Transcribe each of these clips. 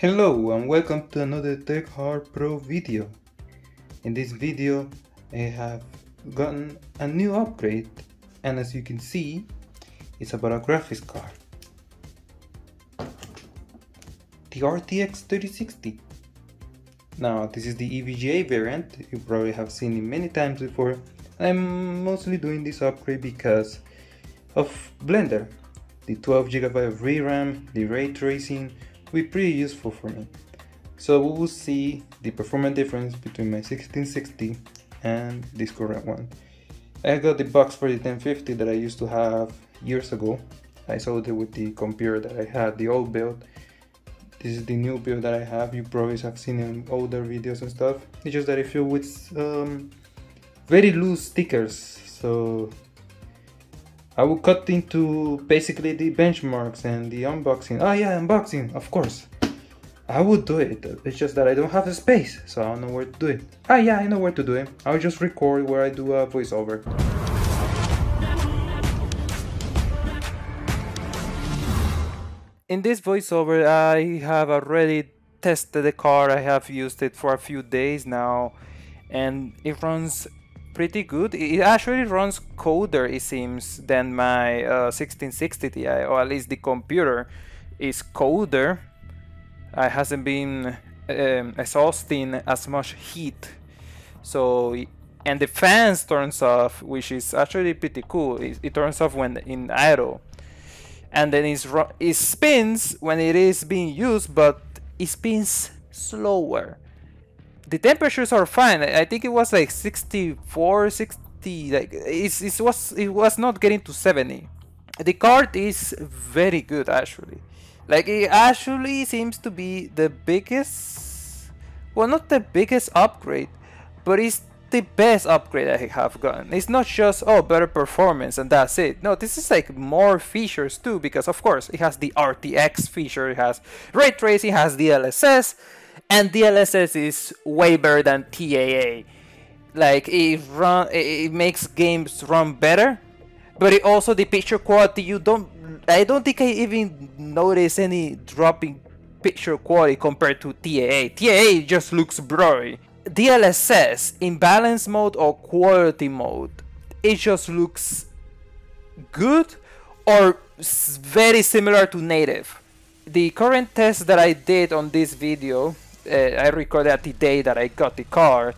Hello and welcome to another Tech Hard Pro video. In this video I have gotten a new upgrade and as you can see it's about a graphics card. The RTX 3060. Now this is the EVGA variant, you probably have seen it many times before. I'm mostly doing this upgrade because of Blender. The 12GB of VRAM, the ray tracing, will be pretty useful for me. So we will see the performance difference between my 1660 and this current one. I got the box for the 1050 that I used to have years ago. I sold it with the computer that I had, the old build. This is the new build that I have. You probably have seen in older videos and stuff. It's just that I feel with um, very loose stickers. So I will cut into basically the benchmarks and the unboxing. Oh yeah, unboxing, of course. I would do it, it's just that I don't have the space, so I don't know where to do it. Ah yeah, I know where to do it. I'll just record where I do a voiceover. In this voiceover, I have already tested the car, I have used it for a few days now, and it runs pretty good. It actually runs colder, it seems, than my uh, 1660 Ti, or at least the computer is colder I hasn't been um, exhausting as much heat. So and the fans turns off, which is actually pretty cool. It, it turns off when in idle, and then it's it spins when it is being used, but it spins slower. The temperatures are fine. I think it was like 64, 60. Like it's, it was it was not getting to 70. The card is very good actually. Like, it actually seems to be the biggest... Well, not the biggest upgrade, but it's the best upgrade I have gotten. It's not just, oh, better performance and that's it. No, this is like more features too, because of course, it has the RTX feature, it has ray tracing, it has the DLSS, and DLSS is way better than TAA. Like, it, run, it makes games run better, but it also, the picture quality, you don't I don't think I even noticed any dropping picture quality compared to TAA. TAA just looks blurry. DLSS in balance mode or quality mode, it just looks good or very similar to native. The current test that I did on this video, I recorded at the day that I got the card,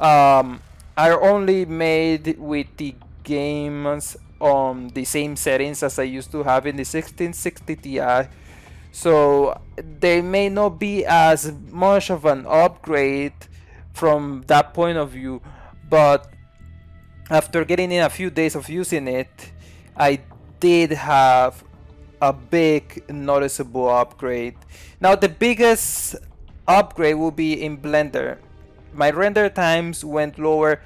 um, are only made with the games on the same settings as I used to have in the 1660 Ti. So they may not be as much of an upgrade from that point of view, but after getting in a few days of using it, I did have a big noticeable upgrade. Now the biggest upgrade will be in Blender. My render times went lower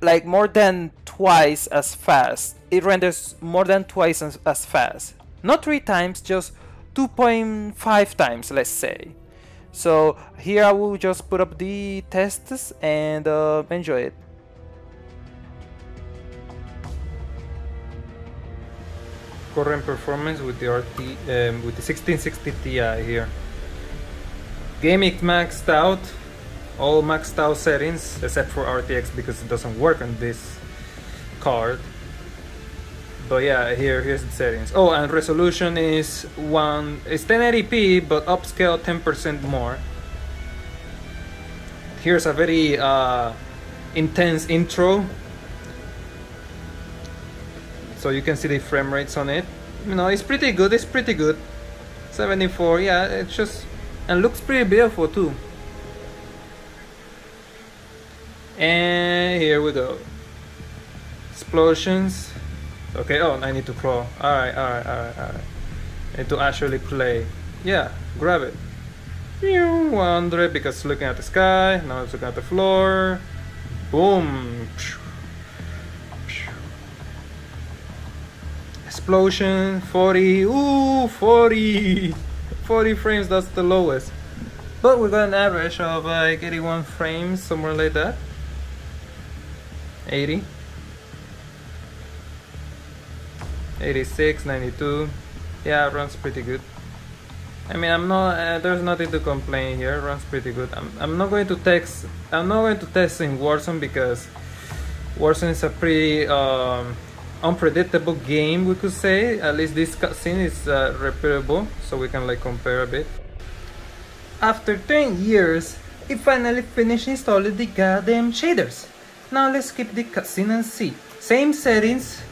like more than twice as fast. It renders more than twice as, as fast. Not three times, just 2.5 times, let's say. So here I will just put up the tests and uh, enjoy it. Current performance with the RT um, with the 1660 Ti here. Gaming maxed out. All maxed out settings except for RTX because it doesn't work on this card. But yeah here here's the settings. Oh and resolution is one it's 1080p but upscale 10% more. Here's a very uh, intense intro. So you can see the frame rates on it. You know it's pretty good it's pretty good. 74 yeah it's just and looks pretty beautiful too and here we go. Explosions. Okay oh I need to crawl. Alright alright alright alright need to actually play. Yeah grab it. 100 because looking at the sky now it's looking at the floor. Boom. Explosion 40 ooh 40 40 frames that's the lowest but we got an average of like 81 frames somewhere like that 80 86 92 yeah runs pretty good I mean, I'm not. Uh, there's nothing to complain here. Runs pretty good. I'm, I'm not going to test. I'm not going to test in Warzone because Warzone is a pretty um, unpredictable game. We could say. At least this cutscene is uh, repeatable, so we can like compare a bit. After 10 years, it finally finished installing the goddamn shaders. Now let's skip the cutscene and see. Same settings,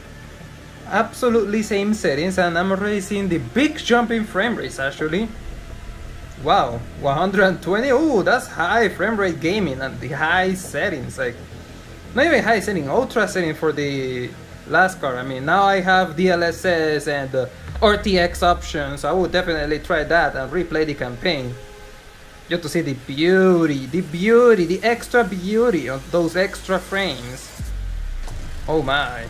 absolutely same settings and I'm already seeing the big jump in frame rates actually. Wow, 120, oh that's high frame rate gaming and the high settings, like not even high setting, ultra setting for the last car. I mean now I have DLSS and uh, RTX options, I would definitely try that and replay the campaign. Just to see the beauty, the beauty, the extra beauty of those extra frames. Oh my.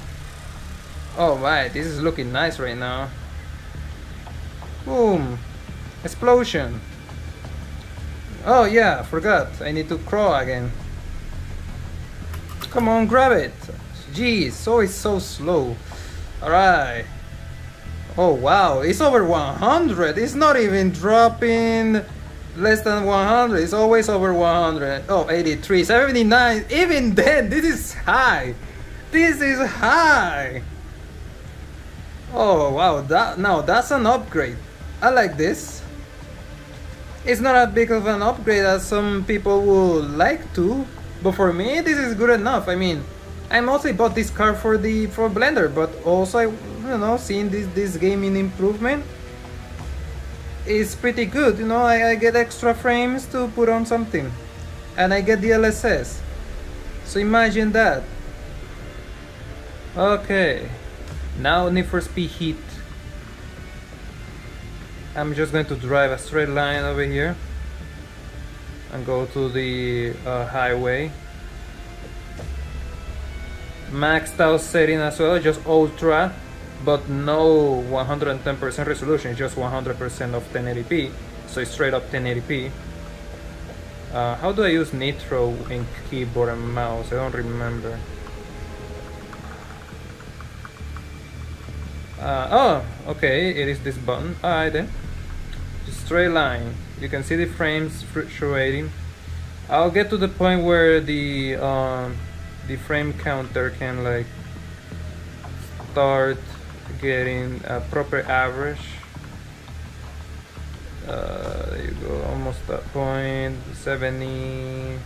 Oh my, this is looking nice right now. Boom. Explosion. Oh yeah, forgot. I need to crawl again. Come on, grab it. Jeez, so it's so slow. Alright. Oh wow, it's over 100. It's not even dropping less than 100. It's always over 100. Oh, 83, 79. Even then, this is high. This is high. Oh wow, that now that's an upgrade. I like this. It's not as big of an upgrade as some people would like to, but for me this is good enough. I mean, I mostly bought this car for the for Blender, but also I you know seeing this this gaming improvement is pretty good. You know, I, I get extra frames to put on something, and I get the DLSS. So imagine that. Okay. Now Need for Speed Heat. I'm just going to drive a straight line over here and go to the uh, highway. Maxed out setting as well, just ultra, but no 110% resolution, just 100% of 1080p, so it's straight up 1080p. Uh, how do I use Nitro in keyboard and mouse? I don't remember. Uh, oh, okay, it is this button. Alright then. Straight line. You can see the frames fluctuating. I'll get to the point where the um, the frame counter can like start getting a proper average. Uh, there you go, almost that 70.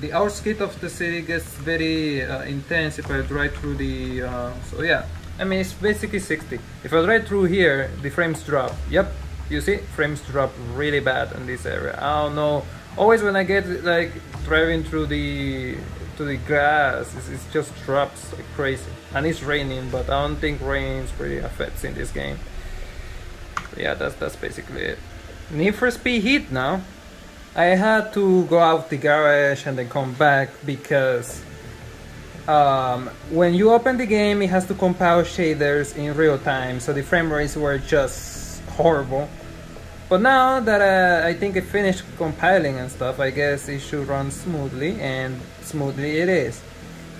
the outskirts of the city gets very uh, intense if I drive through the uh, so yeah I mean it's basically 60 if I drive through here the frames drop yep you see frames drop really bad in this area I don't know always when I get like driving through the to the grass it just drops like crazy. And it's raining but I don't think rain really affects in this game. Yeah that's that's basically it. Need for Speed Heat now. I had to go out the garage and then come back because um, when you open the game it has to compile shaders in real time so the frame rates were just horrible but now that uh, I think it finished compiling and stuff I guess it should run smoothly and smoothly it is.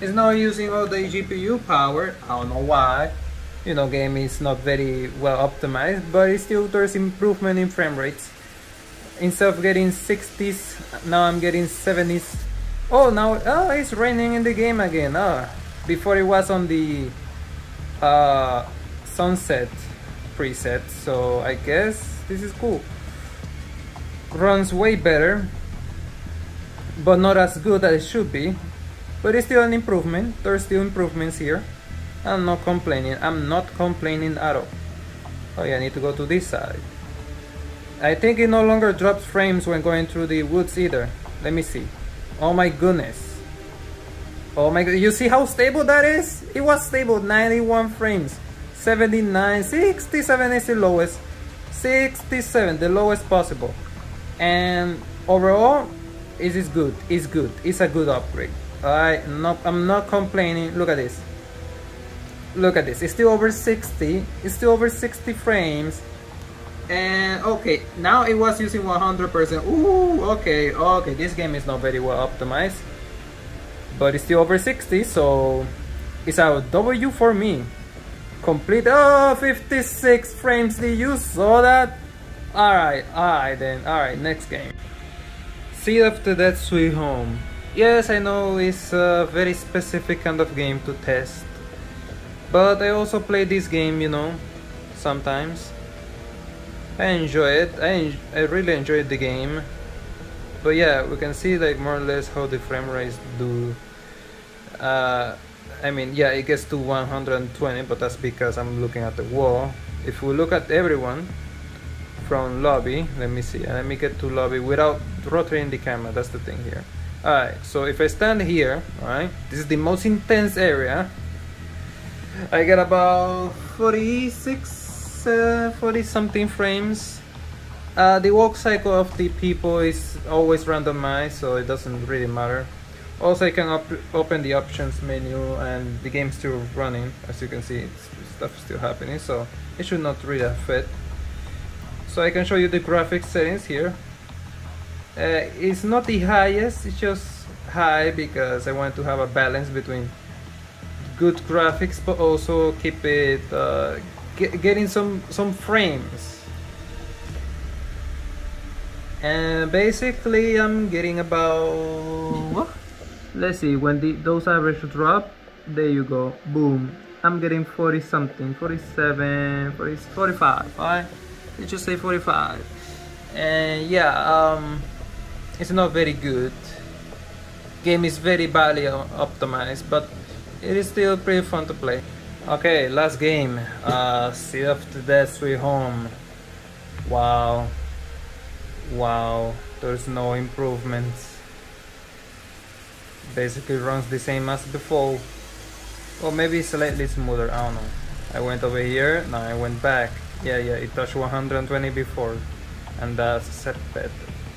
It's not using all the GPU power I don't know why. You know game is not very well optimized but it still there's improvement in frame rates. Instead of getting 60s now I'm getting 70s oh now oh it's raining in the game again oh before it was on the uh, sunset preset so I guess this is cool runs way better but not as good as it should be but it's still an improvement there's still improvements here I'm not complaining I'm not complaining at all oh yeah I need to go to this side I think it no longer drops frames when going through the woods either. Let me see. Oh my goodness. Oh my god, you see how stable that is? It was stable, 91 frames. 79, 67 is the lowest. 67, the lowest possible. And overall, it is good. It's good. It's a good upgrade. I not I'm not complaining. Look at this. Look at this. It's still over 60. It's still over 60 frames and okay now it was using 100% Ooh, okay okay this game is not very well optimized but it's still over 60 so it's a W for me complete. Oh, 56 frames. Did you saw that? Alright, alright then. Alright, next game. Seed of the Dead Sweet Home. Yes, I know it's a very specific kind of game to test. But I also play this game, you know, sometimes. I enjoy it. I, en I really enjoyed the game. But yeah, we can see like more or less how the frame rates do. Uh, I mean, yeah, it gets to 120, but that's because I'm looking at the wall. If we look at everyone from lobby, let me see, let me get to lobby without rotating the camera, that's the thing here. Alright, so if I stand here, alright, this is the most intense area. I get about 46, uh, 40 something frames. Uh, the walk cycle of the people is always randomized, so it doesn't really matter. Also, I can op open the options menu and the game's still running. As you can see, stuff is still happening, so it should not really affect. So I can show you the graphics settings here. Uh, it's not the highest, it's just high because I want to have a balance between good graphics but also keep it uh, get, getting some some frames and basically I'm getting about let's see when the those average drop there you go boom. I'm getting 40 something 47 40, 45 alright let's just say 45 and yeah um it's not very good. Game is very badly optimized but it is still pretty fun to play. Okay last game uh Seed of the Dead Sweet Home. Wow. Wow there's no improvements basically runs the same as before or maybe slightly smoother I don't know. I went over here now I went back. Yeah yeah it touched 120 before. And that's expected.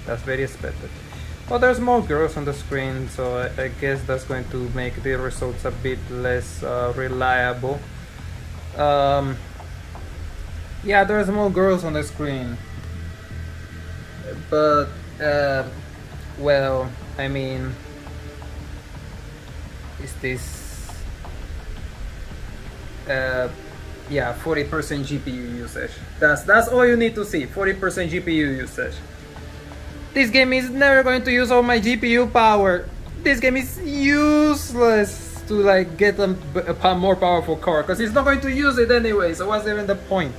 That's very expected. Well there's more girls on the screen so I, I guess that's going to make the results a bit less uh, reliable. Um, yeah there's more girls on the screen. But uh, well I mean is this uh, yeah 40% GPU usage. That's that's all you need to see 40% GPU usage. This game is never going to use all my GPU power. This game is useless to like get a, a more powerful car because it's not going to use it anyway so what's even the point?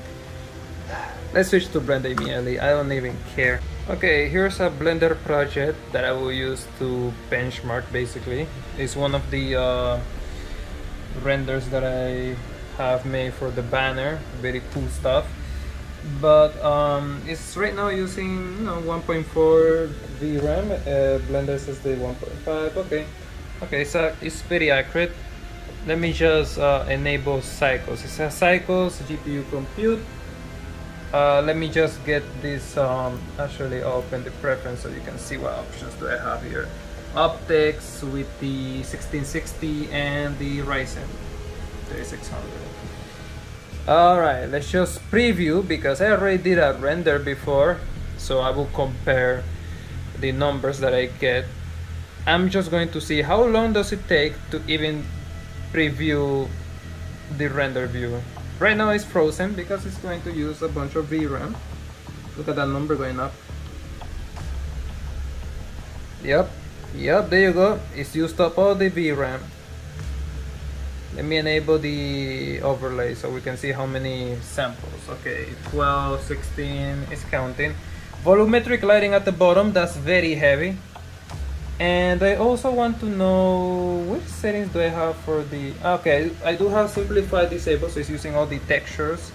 Let's switch to Blender immediately I don't even care Okay, here's a Blender project that I will use to benchmark basically. It's one of the uh, renders that I have made for the banner, very cool stuff. But um, it's right now using you know 1.4 VRAM, uh, Blender says the 1.5, okay. Okay, so it's very accurate. Let me just uh, enable cycles. It says cycles, GPU compute, uh, let me just get this um, actually open the preference so you can see what options do I have here. OptiX with the 1660 and the Ryzen 3600 alright let's just preview because I already did a render before so I will compare the numbers that I get. I'm just going to see how long does it take to even preview the render view Right now it's frozen because it's going to use a bunch of VRAM. Look at that number going up. Yep, yep, there you go. It's used up all the VRAM. Let me enable the overlay so we can see how many samples. Okay, 12, 16 is counting. Volumetric lighting at the bottom, that's very heavy. And I also want to know which settings do I have for the... Okay, I do have simplified disabled, so it's using all the textures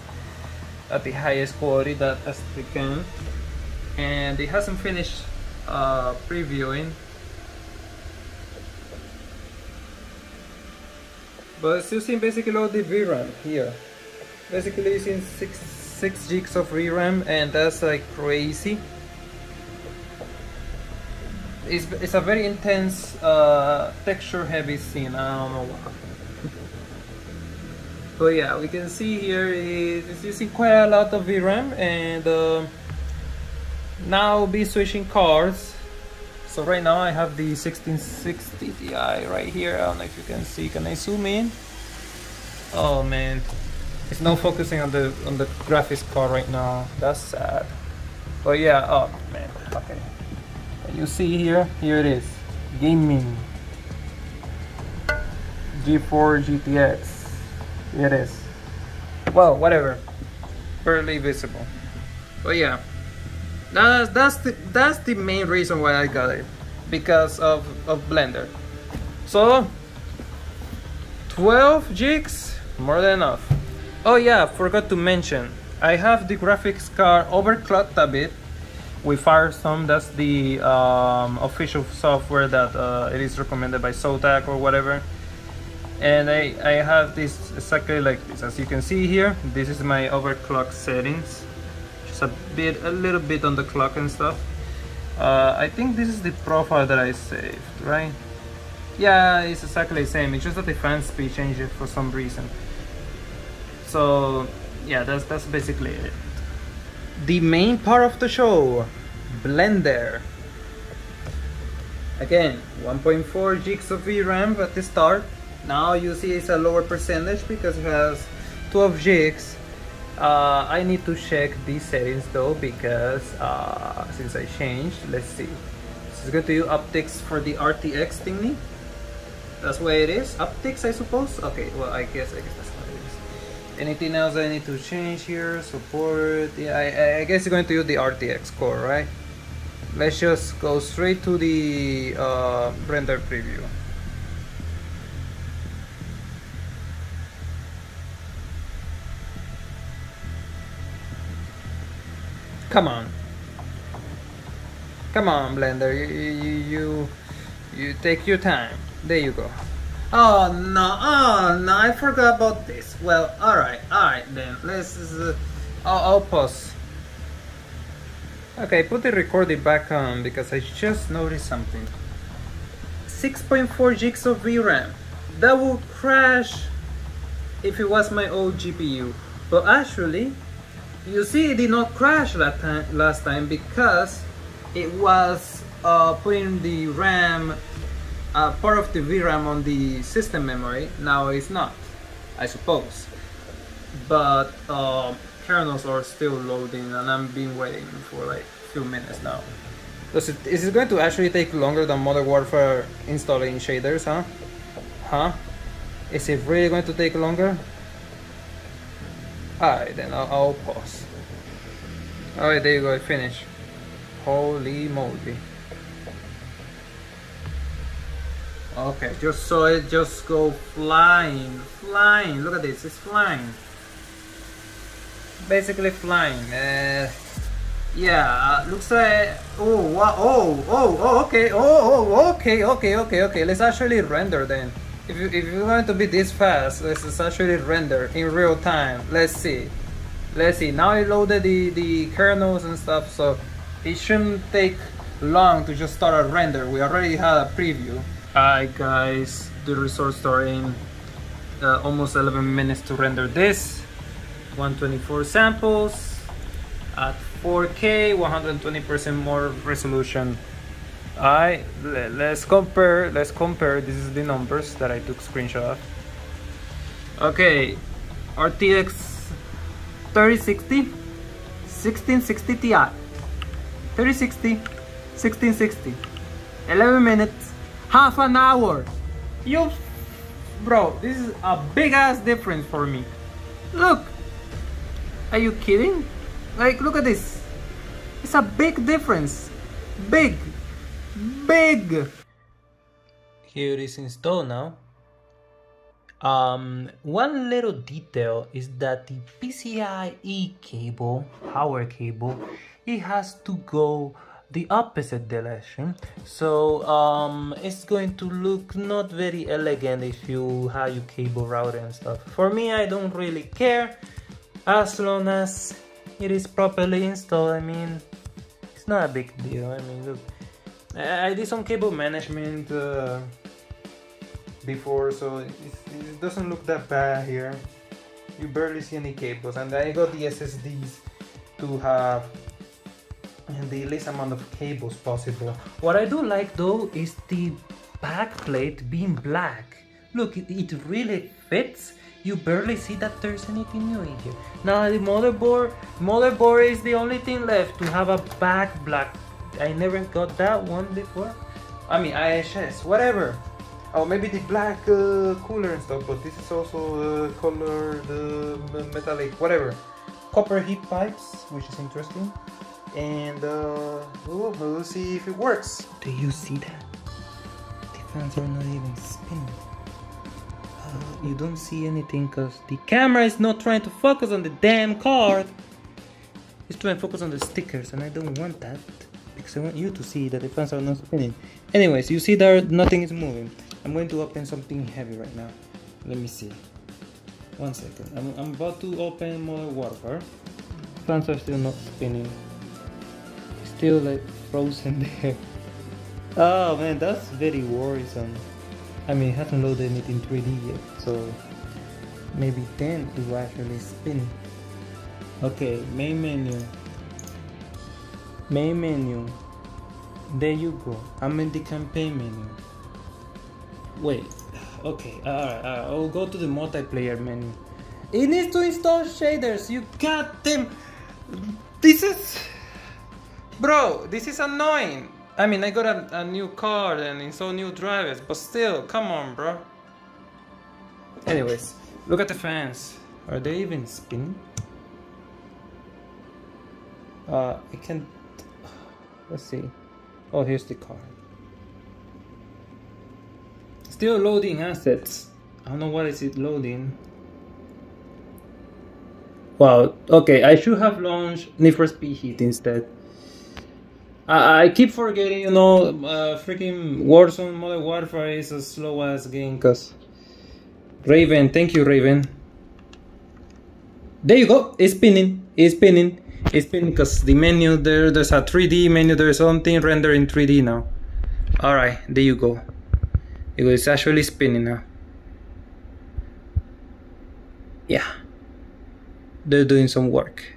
at the highest quality that as they can. And it hasn't finished uh, previewing. But it's using basically all the VRAM here. Basically using 6, six gigs of VRAM and that's like crazy it's, it's a very intense uh, texture heavy scene. I don't know why. But yeah we can see here it's using quite a lot of VRAM and uh, now be switching cards so right now I have the 1660 Ti right here. I don't know if you can see. Can I zoom in? Oh man. It's not focusing on the on the graphics card right now. That's sad. But yeah, oh man, okay. You see here, here it is. Gaming. G4 GTX. Here it is. Well, whatever. Barely visible. But yeah. That's that's the that's the main reason why I got it. Because of, of Blender. So 12 gigs, more than enough. Oh yeah, forgot to mention, I have the graphics card overclocked a bit with some That's the um, official software that uh, it is recommended by ZOTAC or whatever. And I, I have this exactly like this. As you can see here, this is my overclock settings. Just a bit, a little bit on the clock and stuff. Uh, I think this is the profile that I saved, right? Yeah, it's exactly the same. It's just that the fan speed changed for some reason so yeah that's that's basically it the main part of the show blender. Again 1.4 gigs of VRAM at the start. Now you see it's a lower percentage because it has 12 gigs. Uh, I need to check these settings though because uh, since I changed let's see. This is going to use OptiX for the RTX thingy. That's why it is. OptiX I suppose? Okay well I guess I guess that's anything else I need to change here? Support? Yeah I, I guess you're going to use the RTX core right? Let's just go straight to the uh, render preview. Come on. Come on blender. You you you, you take your time. There you go Oh no, oh no, I forgot about this. Well, alright, alright then. Let's. Uh, I'll, I'll pause. Okay, put the recording back on because I just noticed something. 6.4 gigs of VRAM. That would crash if it was my old GPU. But actually, you see it did not crash that time, last time because it was uh, putting the RAM uh, part of the VRAM on the system memory. Now it's not, I suppose. But uh, kernels are still loading and I'm been waiting for like few minutes now. Does it, is it going to actually take longer than Modern Warfare installing shaders, huh? Huh? Is it really going to take longer? Alright, then I'll, I'll pause. Alright, there you go, finish. Holy moly. Okay, just so it just go flying, flying. Look at this, it's flying. Basically flying. Uh, yeah, uh, looks like. Oh, wow. Oh, oh, oh, okay. Oh, oh, okay, okay, okay, okay. Let's actually render then. If you if you want to be this fast, let's actually render in real time. Let's see. Let's see. Now I loaded the the kernels and stuff, so it shouldn't take long to just start a render. We already had a preview. Hi guys, the resource store in uh, almost 11 minutes to render this. 124 samples at 4k 120% more resolution. I let's compare let's compare. This is the numbers that I took screenshot of. Okay RTX 3060 1660 Ti. 3060 1660 11 minutes half an hour. You, bro, this is a big ass difference for me. Look, are you kidding? Like, look at this. It's a big difference. Big, big. Here it is installed now. Um, one little detail is that the PCIe cable, power cable, it has to go the opposite direction. So um, it's going to look not very elegant if you have your cable router and stuff. For me I don't really care. As long as it is properly installed I mean it's not a big deal. I mean look I did some cable management uh, before so it, it doesn't look that bad here. You barely see any cables and I got the SSDs to have the least amount of cables possible. What I do like though is the backplate being black. Look, it, really fits. you barely see that there's anything new in here. Now the motherboard, motherboard is the only thing left to have a back black. I never got that one before. I mean IHS, whatever. Oh, maybe the black uh, cooler and stuff, but this is also uh, color the metallic, whatever. Copper heat pipes, which is interesting. And uh, we'll, we'll see if it works. Do you see that? The fans are not even spinning. Uh, you don't see anything because the camera is not trying to focus on the damn card. It's trying to focus on the stickers, and I don't want that because I want you to see that the fans are not spinning. Anyways, you see there nothing is moving. I'm going to open something heavy right now. Let me see. One second. I'm, I'm about to open Modern Warfare. Fans are still not spinning. Still like frozen there. Oh man, that's very worrisome. I mean, it hasn't loaded it in 3D yet, so maybe then it will actually spin. Okay, main menu. Main menu. There you go. I'm in the campaign menu. Wait. Okay. Uh, Alright. Alright. I'll go to the multiplayer menu. It needs to install shaders. You got them. This is. Bro, this is annoying. I mean, I got a, a new card and install new drivers, but still, come on, bro. Anyways, look at the fans. Are they even spinning? Uh, I can't. Let's see. Oh, here's the card. Still loading assets. I don't know what is it loading. Wow, okay, I should have launched Need for Speed Heat instead. I, keep forgetting, you know, uh, freaking Warzone Modern Warfare is a slow ass game, cause Raven, thank you, Raven. There you go, it's spinning, it's spinning, it's spinning, cause the menu there, there's a 3D menu, there's something rendering 3D now. Alright, there you go. It's actually spinning now. Yeah. They're doing some work.